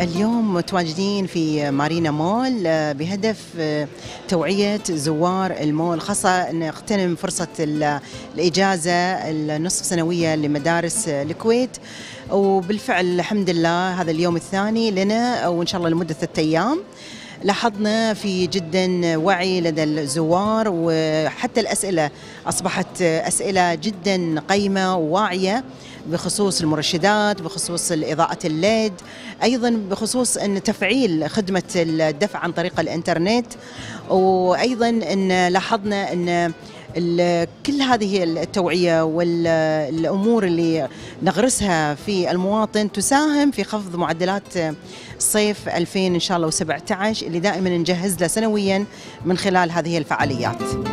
متواجدين في مارينا مول آه، بهدف آه، توعية زوار المول. خاصة نغتنم فرصة ال- الإجازة النصف سنوية لمدارس الكويت. وبالفعل الحمد لله هذا اليوم الثاني لنا وإن شاء الله لمدة ثلاثة أيام. لاحظنا في جدا وعي لدى الزوار وحتى الأسئلة أصبحت أسئلة جدا قيمة وواعية بخصوص المرشدات بخصوص إضاءة الليد أيضا بخصوص أن تفعيل خدمة الدفع عن طريق الإنترنت وأيضا أن لاحظنا أن كل هذه التوعية والأمور اللي نغرسها في المواطن تساهم في خفض معدلات صيف 2000 إن شاء الله و17 اللي دائما نجهز له سنويا من خلال هذه الفعاليات.